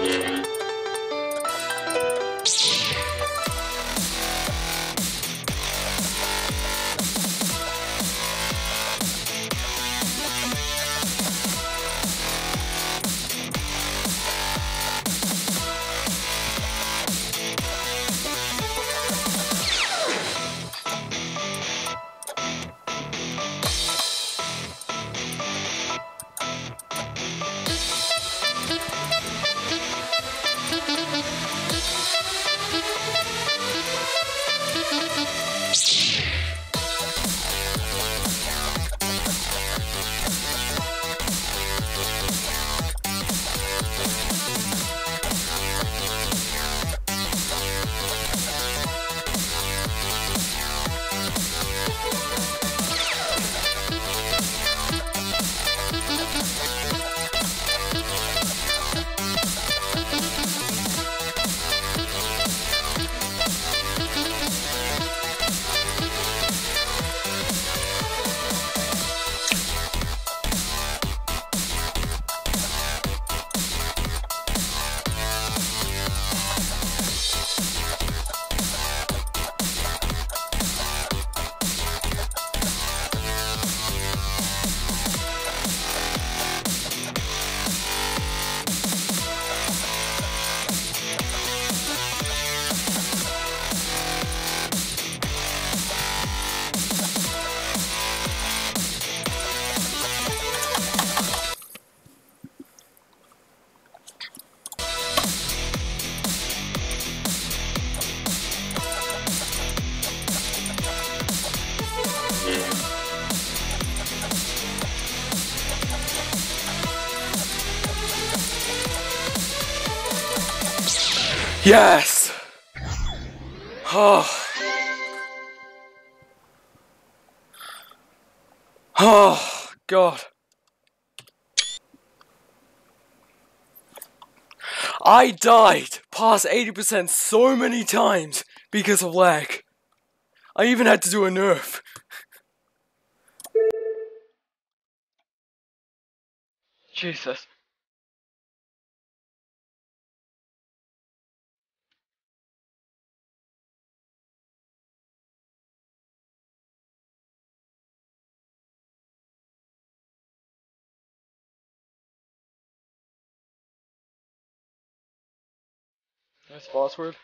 Yeah. Yes! Oh. Oh, God. I died past 80% so many times because of lag. I even had to do a nerf. Jesus. Nice password.